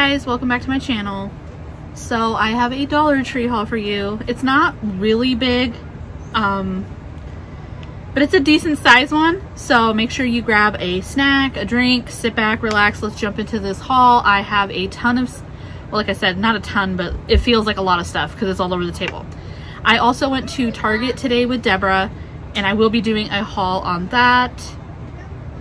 guys, welcome back to my channel. So I have a Dollar Tree haul for you. It's not really big, um, but it's a decent size one. So make sure you grab a snack, a drink, sit back, relax. Let's jump into this haul. I have a ton of, well, like I said, not a ton, but it feels like a lot of stuff because it's all over the table. I also went to Target today with Deborah and I will be doing a haul on that.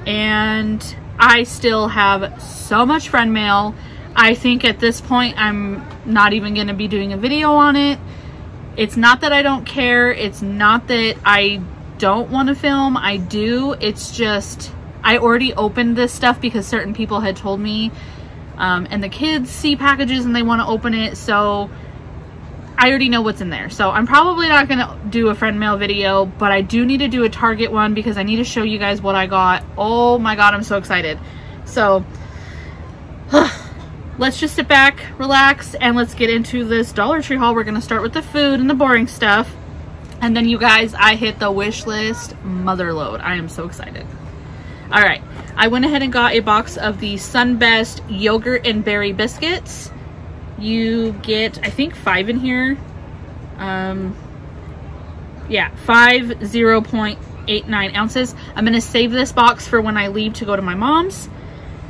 And I still have so much friend mail. I think at this point, I'm not even going to be doing a video on it. It's not that I don't care. It's not that I don't want to film. I do. It's just, I already opened this stuff because certain people had told me. Um, and the kids see packages and they want to open it. So I already know what's in there. So I'm probably not going to do a friend mail video, but I do need to do a Target one because I need to show you guys what I got. Oh my God, I'm so excited. So let's just sit back, relax, and let's get into this Dollar Tree haul. We're going to start with the food and the boring stuff. And then you guys, I hit the wish list mother load. I am so excited. All right, I went ahead and got a box of the Sunbest yogurt and berry biscuits you get, I think, five in here. Um, yeah, five 0.89 ounces. I'm going to save this box for when I leave to go to my mom's.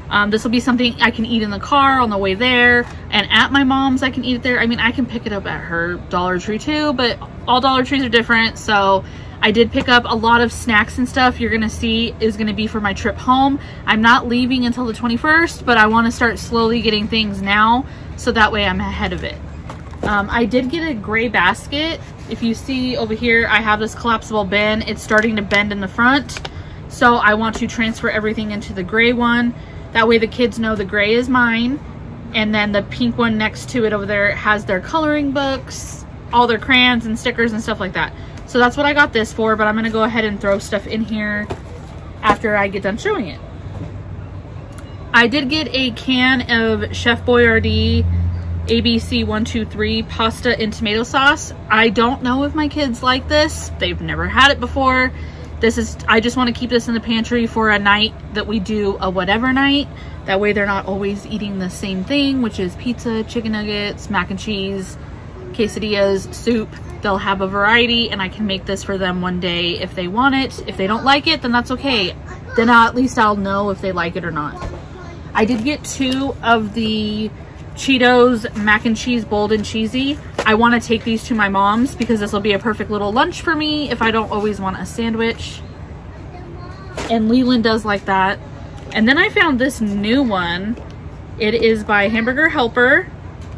Um, this will be something I can eat in the car on the way there and at my mom's I can eat it there. I mean, I can pick it up at her Dollar Tree too, but all Dollar Trees are different. So I did pick up a lot of snacks and stuff you're going to see is going to be for my trip home. I'm not leaving until the 21st, but I want to start slowly getting things now so that way I'm ahead of it. Um, I did get a gray basket. If you see over here, I have this collapsible bin. It's starting to bend in the front. So I want to transfer everything into the gray one. That way the kids know the gray is mine. And then the pink one next to it over there has their coloring books, all their crayons and stickers and stuff like that. So that's what I got this for, but I'm gonna go ahead and throw stuff in here after I get done showing it. I did get a can of Chef Boyardee ABC 123 pasta and tomato sauce. I don't know if my kids like this. They've never had it before. This is, I just want to keep this in the pantry for a night that we do a whatever night. That way they're not always eating the same thing, which is pizza, chicken nuggets, mac and cheese, quesadillas, soup. They'll have a variety and I can make this for them one day if they want it. If they don't like it, then that's okay. Then at least I'll know if they like it or not. I did get two of the Cheetos mac and cheese bold and cheesy. I want to take these to my mom's because this will be a perfect little lunch for me if I don't always want a sandwich. And Leland does like that. And then I found this new one. It is by Hamburger Helper.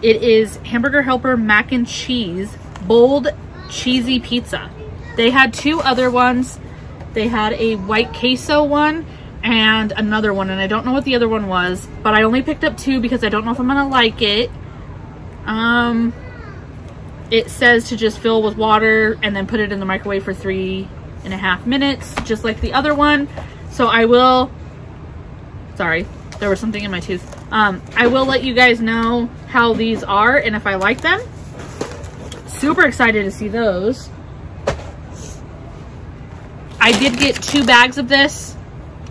It is Hamburger Helper mac and cheese bold cheesy pizza. They had two other ones. They had a white queso one and another one and I don't know what the other one was but I only picked up two because I don't know if I'm gonna like it um it says to just fill with water and then put it in the microwave for three and a half minutes just like the other one so I will sorry there was something in my tooth um I will let you guys know how these are and if I like them super excited to see those I did get two bags of this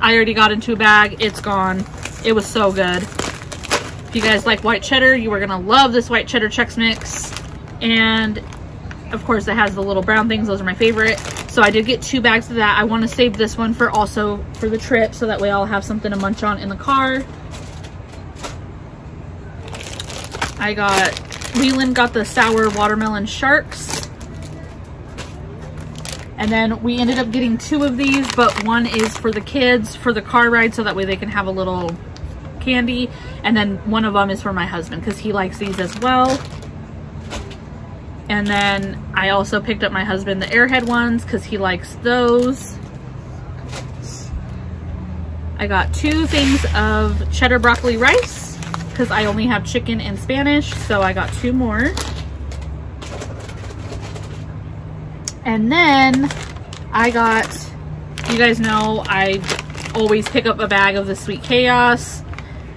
I already got into a bag. It's gone. It was so good. If you guys like white cheddar, you are going to love this white cheddar Chex Mix. And of course it has the little brown things. Those are my favorite. So I did get two bags of that. I want to save this one for also for the trip. So that way I'll have something to munch on in the car. I got, Leland got the sour watermelon sharks. And then we ended up getting two of these, but one is for the kids for the car ride so that way they can have a little candy. And then one of them is for my husband because he likes these as well. And then I also picked up my husband the Airhead ones because he likes those. I got two things of cheddar broccoli rice because I only have chicken and Spanish. So I got two more. And then I got, you guys know, I always pick up a bag of the Sweet Chaos.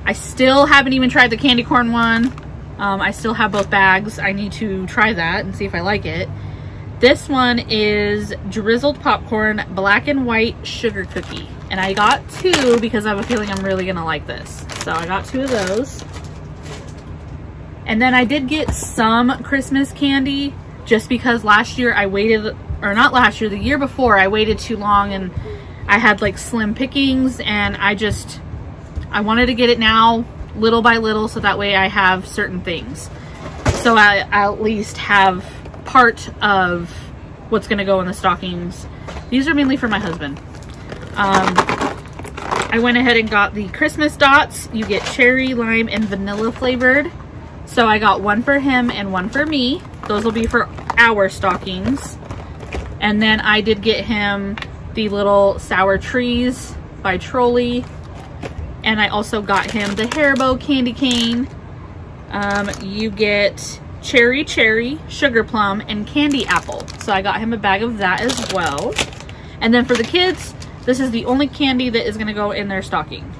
I still haven't even tried the candy corn one. Um, I still have both bags. I need to try that and see if I like it. This one is drizzled popcorn, black and white sugar cookie. And I got two because I have a feeling I'm really gonna like this. So I got two of those. And then I did get some Christmas candy just because last year I waited, or not last year, the year before I waited too long and I had like slim pickings and I just, I wanted to get it now little by little so that way I have certain things. So I, I at least have part of what's gonna go in the stockings. These are mainly for my husband. Um, I went ahead and got the Christmas dots. You get cherry, lime, and vanilla flavored. So I got one for him and one for me. Those will be for our stockings. And then I did get him the little Sour Trees by Trolli. And I also got him the Haribo candy cane. Um, you get cherry cherry, sugar plum, and candy apple. So I got him a bag of that as well. And then for the kids, this is the only candy that is gonna go in their stocking.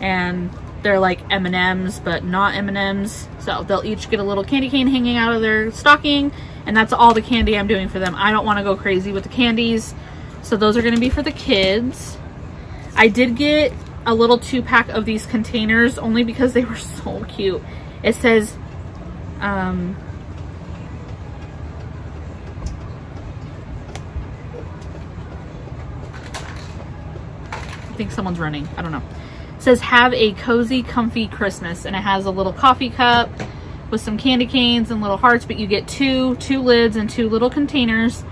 And they're like M&Ms, but not M&Ms. So they'll each get a little candy cane hanging out of their stocking. And that's all the candy I'm doing for them. I don't wanna go crazy with the candies. So those are gonna be for the kids. I did get a little two pack of these containers only because they were so cute. It says, um, I think someone's running. I don't know. It says have a cozy, comfy Christmas. And it has a little coffee cup with some candy canes and little hearts, but you get two, two lids and two little containers.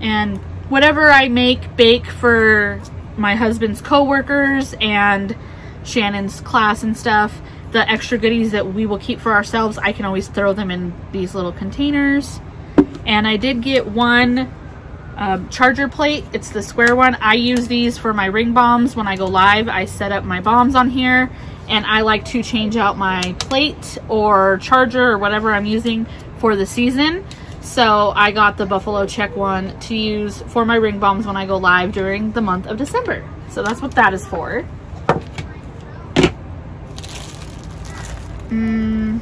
And whatever I make, bake for my husband's coworkers and Shannon's class and stuff, the extra goodies that we will keep for ourselves, I can always throw them in these little containers. And I did get one um, charger plate. It's the square one. I use these for my ring bombs. When I go live, I set up my bombs on here and I like to change out my plate or charger or whatever I'm using for the season. So I got the Buffalo Check one to use for my ring bombs when I go live during the month of December. So that's what that is for. Mm.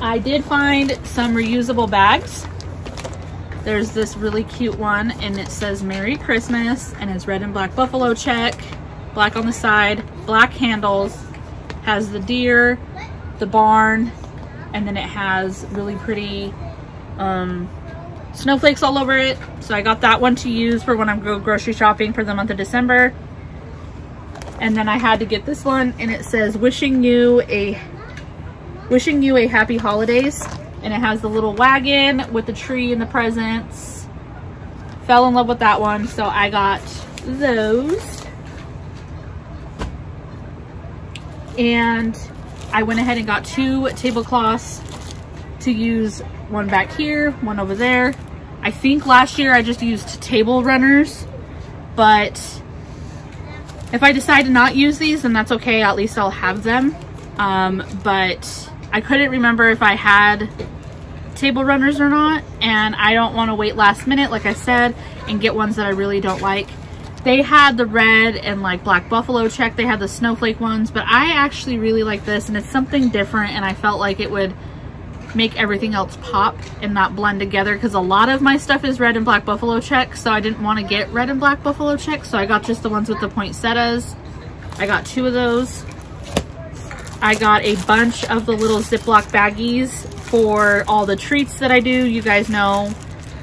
I did find some reusable bags. There's this really cute one and it says Merry Christmas and it's red and black buffalo check, black on the side, black handles, has the deer, the barn, and then it has really pretty um, snowflakes all over it. So I got that one to use for when I'm go grocery shopping for the month of December. And then I had to get this one and it says wishing you a wishing you a happy holidays and it has the little wagon with the tree and the presents. Fell in love with that one, so I got those. And I went ahead and got two tablecloths to use one back here, one over there. I think last year I just used table runners, but if I decide to not use these, then that's okay. At least I'll have them. Um, but I couldn't remember if I had table runners or not and I don't want to wait last minute like I said and get ones that I really don't like. They had the red and like black buffalo check. They had the snowflake ones but I actually really like this and it's something different and I felt like it would make everything else pop and not blend together because a lot of my stuff is red and black buffalo check so I didn't want to get red and black buffalo check so I got just the ones with the poinsettias. I got two of those. I got a bunch of the little Ziploc baggies for all the treats that I do. You guys know,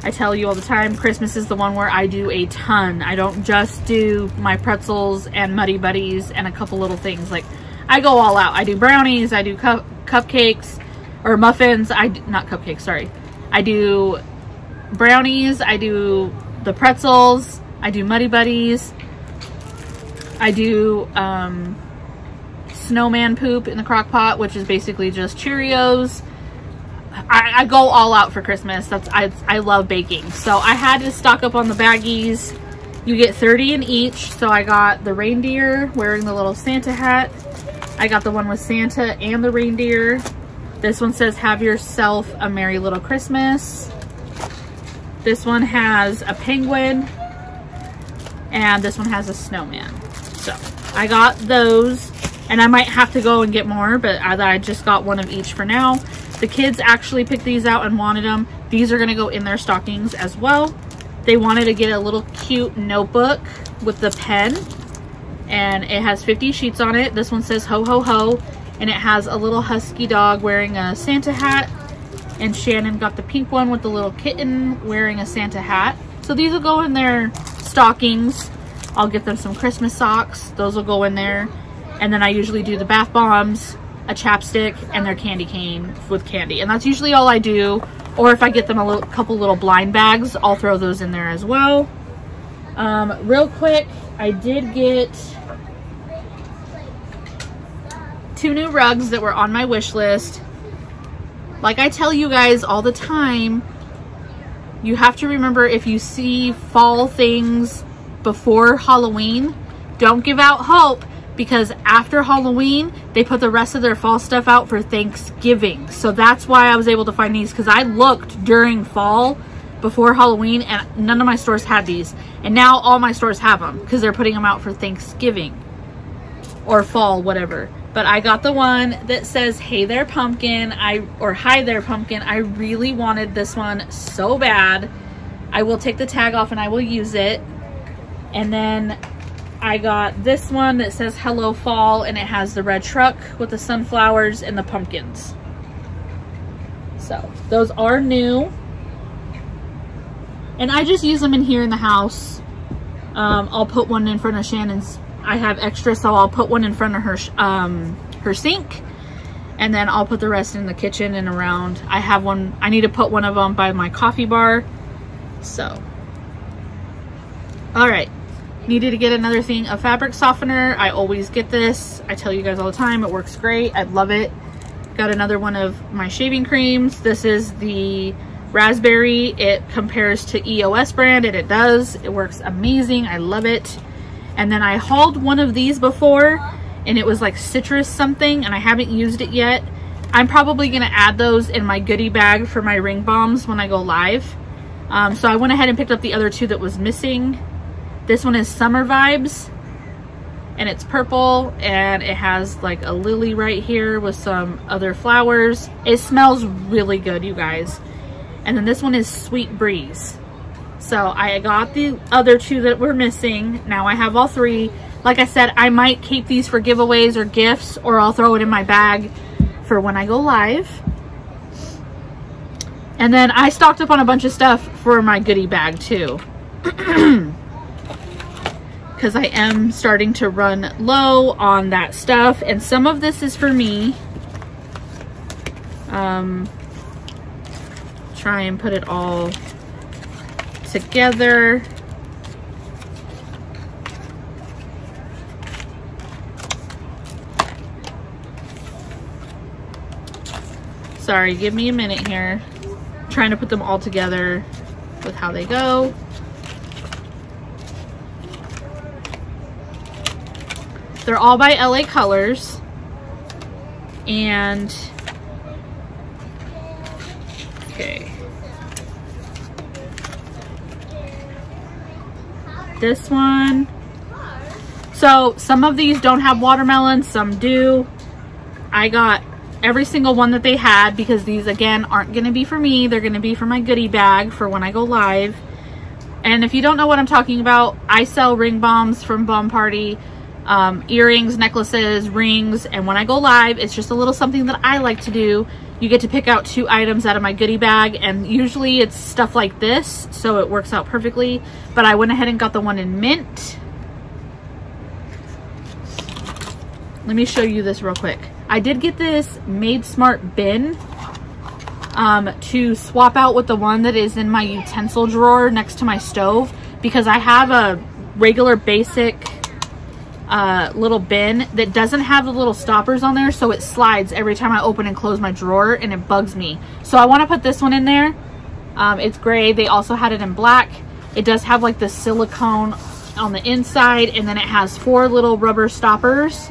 I tell you all the time, Christmas is the one where I do a ton. I don't just do my pretzels and Muddy Buddies and a couple little things. Like, I go all out. I do brownies, I do cu cupcakes, or muffins. I not cupcakes, sorry. I do brownies, I do the pretzels, I do Muddy Buddies, I do um, snowman poop in the crock pot, which is basically just Cheerios, I, I, go all out for Christmas. That's I, I love baking. So I had to stock up on the baggies. You get 30 in each. So I got the reindeer wearing the little Santa hat. I got the one with Santa and the reindeer. This one says, have yourself a merry little Christmas. This one has a penguin. And this one has a snowman. So I got those. And I might have to go and get more, but I, I just got one of each for now. The kids actually picked these out and wanted them. These are gonna go in their stockings as well. They wanted to get a little cute notebook with the pen and it has 50 sheets on it. This one says ho ho ho and it has a little husky dog wearing a Santa hat and Shannon got the pink one with the little kitten wearing a Santa hat. So these will go in their stockings. I'll get them some Christmas socks. Those will go in there. And then I usually do the bath bombs, a chapstick, and their candy cane with candy. And that's usually all I do. Or if I get them a little, couple little blind bags, I'll throw those in there as well. Um, real quick, I did get two new rugs that were on my wish list. Like I tell you guys all the time, you have to remember if you see fall things before Halloween, don't give out hope because after Halloween, they put the rest of their fall stuff out for Thanksgiving. So that's why I was able to find these because I looked during fall before Halloween and none of my stores had these. And now all my stores have them because they're putting them out for Thanksgiving or fall, whatever. But I got the one that says, hey there pumpkin, I or hi there pumpkin. I really wanted this one so bad. I will take the tag off and I will use it. And then I got this one that says hello fall and it has the red truck with the sunflowers and the pumpkins. So those are new. And I just use them in here in the house. Um, I'll put one in front of Shannon's I have extra, so I'll put one in front of her, um, her sink. And then I'll put the rest in the kitchen and around. I have one, I need to put one of them by my coffee bar. So, all right. Needed to get another thing, a fabric softener. I always get this. I tell you guys all the time, it works great. I love it. Got another one of my shaving creams. This is the raspberry. It compares to EOS brand and it does. It works amazing. I love it. And then I hauled one of these before and it was like citrus something and I haven't used it yet. I'm probably going to add those in my goodie bag for my ring bombs when I go live. Um, so I went ahead and picked up the other two that was missing. This one is Summer Vibes and it's purple and it has like a lily right here with some other flowers. It smells really good, you guys. And then this one is Sweet Breeze. So I got the other two that were missing. Now I have all three. Like I said, I might keep these for giveaways or gifts or I'll throw it in my bag for when I go live. And then I stocked up on a bunch of stuff for my goodie bag too. Because I am starting to run low on that stuff. And some of this is for me. Um, try and put it all together. Sorry, give me a minute here. I'm trying to put them all together with how they go. They're all by LA Colors. And, okay. this one. So some of these don't have watermelon, some do. I got every single one that they had because these again aren't going to be for me. They're going to be for my goodie bag for when I go live. And if you don't know what I'm talking about, I sell ring bombs from Bomb Party, um, earrings, necklaces, rings, and when I go live, it's just a little something that I like to do. You get to pick out two items out of my goodie bag and usually it's stuff like this so it works out perfectly. But I went ahead and got the one in mint. Let me show you this real quick. I did get this made smart bin um, to swap out with the one that is in my utensil drawer next to my stove because I have a regular basic uh, little bin that doesn't have the little stoppers on there so it slides every time I open and close my drawer and it bugs me. So I want to put this one in there. Um, it's gray. They also had it in black. It does have like the silicone on the inside and then it has four little rubber stoppers.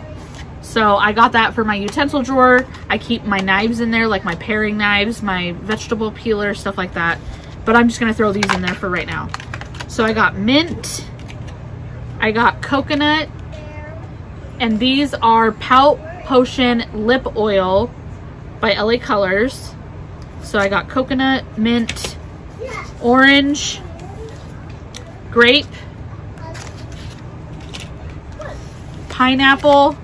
So I got that for my utensil drawer. I keep my knives in there like my paring knives, my vegetable peeler, stuff like that. But I'm just going to throw these in there for right now. So I got mint. I got coconut and these are Pout Potion Lip Oil by LA Colors. So I got coconut, mint, orange, grape, pineapple,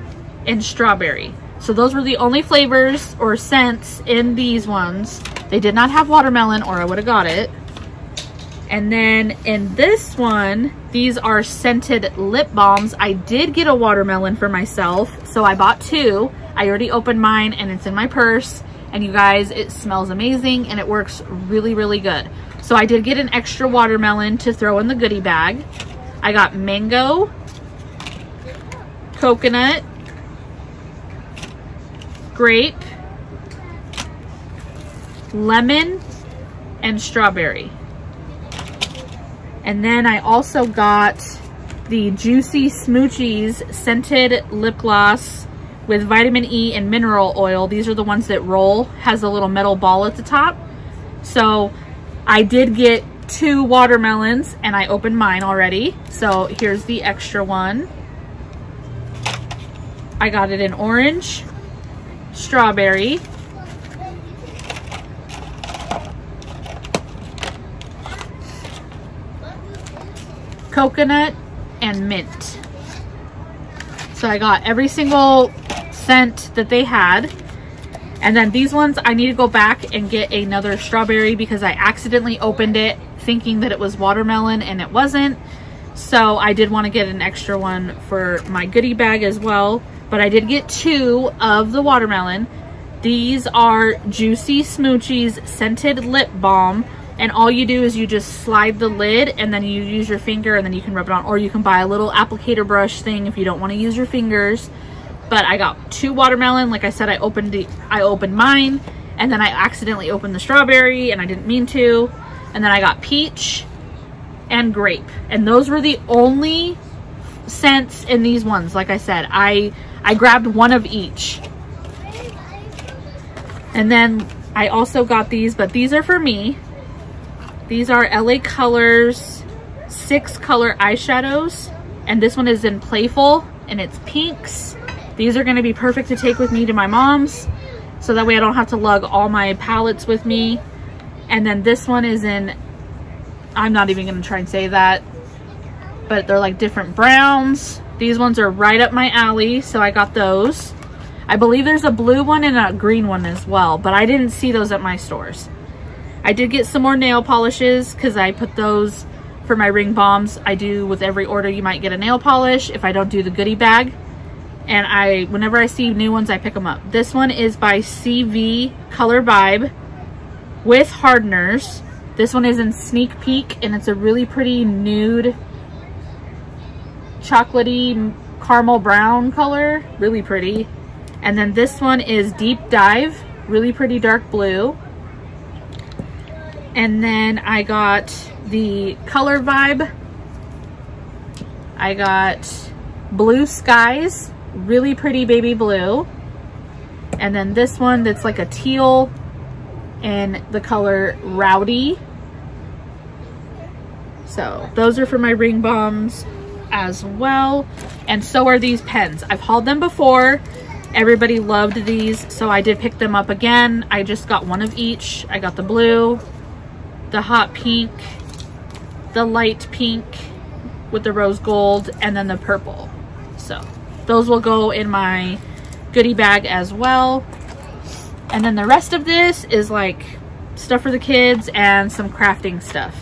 and strawberry. So those were the only flavors or scents in these ones. They did not have watermelon or I would have got it. And then in this one, these are scented lip balms. I did get a watermelon for myself, so I bought two. I already opened mine and it's in my purse. And you guys, it smells amazing and it works really, really good. So I did get an extra watermelon to throw in the goodie bag. I got mango, coconut, grape, lemon, and strawberry. And then I also got the Juicy Smoochies Scented Lip Gloss with vitamin E and mineral oil. These are the ones that roll, has a little metal ball at the top. So I did get two watermelons and I opened mine already. So here's the extra one. I got it in orange, strawberry, coconut, and mint. So I got every single scent that they had. And then these ones, I need to go back and get another strawberry because I accidentally opened it thinking that it was watermelon and it wasn't. So I did want to get an extra one for my goodie bag as well but I did get two of the watermelon. These are Juicy Smoochies Scented Lip Balm. And all you do is you just slide the lid and then you use your finger and then you can rub it on. Or you can buy a little applicator brush thing if you don't want to use your fingers. But I got two watermelon. Like I said, I opened the, I opened mine and then I accidentally opened the strawberry and I didn't mean to. And then I got peach and grape. And those were the only scents in these ones. Like I said, I I grabbed one of each. And then I also got these, but these are for me. These are LA Colors six color eyeshadows. And this one is in Playful and it's pinks. These are gonna be perfect to take with me to my mom's. So that way I don't have to lug all my palettes with me. And then this one is in, I'm not even gonna try and say that, but they're like different browns. These ones are right up my alley, so I got those. I believe there's a blue one and a green one as well, but I didn't see those at my stores. I did get some more nail polishes because I put those for my ring bombs. I do with every order you might get a nail polish if I don't do the goodie bag. And I, whenever I see new ones, I pick them up. This one is by CV Color Vibe with hardeners. This one is in Sneak Peek and it's a really pretty nude chocolatey caramel brown color. Really pretty. And then this one is Deep Dive. Really pretty dark blue. And then I got the Color Vibe. I got Blue Skies. Really pretty baby blue. And then this one that's like a teal and the color Rowdy. So those are for my ring bombs as well. And so are these pens. I've hauled them before. Everybody loved these, so I did pick them up again. I just got one of each. I got the blue, the hot pink, the light pink with the rose gold, and then the purple. So those will go in my goodie bag as well. And then the rest of this is like stuff for the kids and some crafting stuff.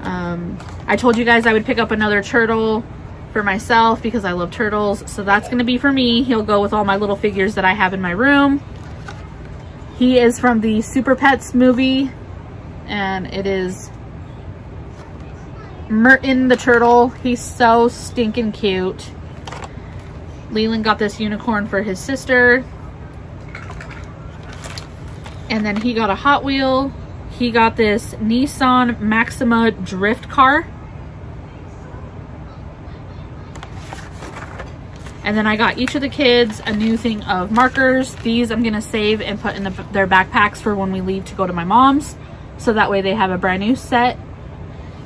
Um, I told you guys I would pick up another turtle for myself because I love turtles. So that's going to be for me. He'll go with all my little figures that I have in my room. He is from the Super Pets movie and it is Merton the turtle. He's so stinking cute. Leland got this unicorn for his sister. And then he got a Hot Wheel he got this Nissan Maxima drift car. And then I got each of the kids a new thing of markers. These I'm going to save and put in the, their backpacks for when we leave to go to my mom's. So that way they have a brand new set.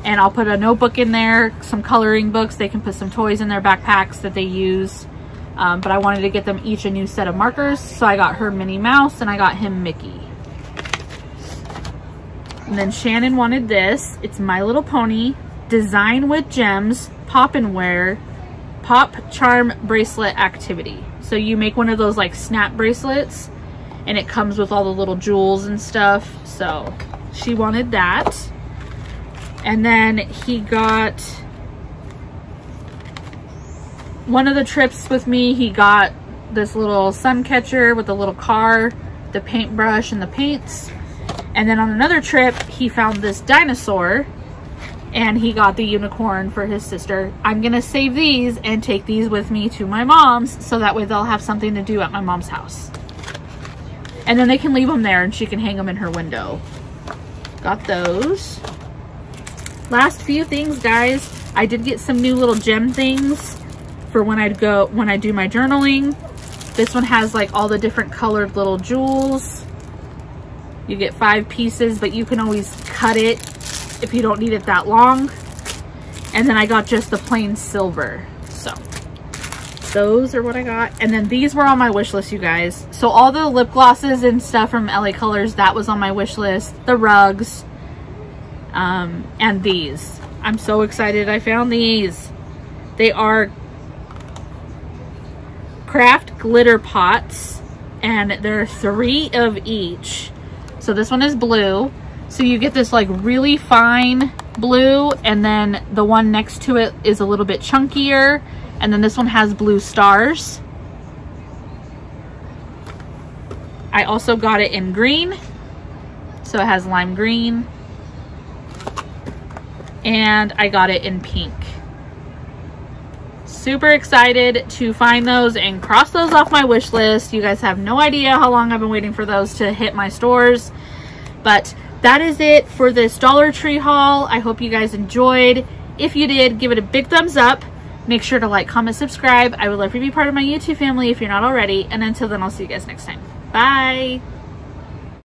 And I'll put a notebook in there, some coloring books. They can put some toys in their backpacks that they use. Um, but I wanted to get them each a new set of markers. So I got her Minnie Mouse and I got him Mickey. And then Shannon wanted this. It's My Little Pony, Design with Gems, Pop and Wear, Pop Charm Bracelet Activity. So you make one of those like snap bracelets and it comes with all the little jewels and stuff. So she wanted that. And then he got one of the trips with me, he got this little sun catcher with a little car, the paintbrush and the paints. And then on another trip, he found this dinosaur and he got the unicorn for his sister. I'm gonna save these and take these with me to my mom's so that way they'll have something to do at my mom's house. And then they can leave them there and she can hang them in her window. Got those. Last few things, guys. I did get some new little gem things for when I'd go, when I do my journaling. This one has like all the different colored little jewels. You get five pieces, but you can always cut it if you don't need it that long. And then I got just the plain silver. Those are what I got. And then these were on my wish list, you guys. So all the lip glosses and stuff from LA Colors, that was on my wish list. The rugs um, and these. I'm so excited I found these. They are craft glitter pots and there are three of each. So this one is blue. So you get this like really fine blue and then the one next to it is a little bit chunkier and then this one has blue stars. I also got it in green. So it has lime green. And I got it in pink. Super excited to find those and cross those off my wish list. You guys have no idea how long I've been waiting for those to hit my stores. But that is it for this Dollar Tree haul. I hope you guys enjoyed. If you did, give it a big thumbs up. Make sure to like, comment, subscribe. I would love for you to be part of my YouTube family if you're not already. And until then, I'll see you guys next time. Bye.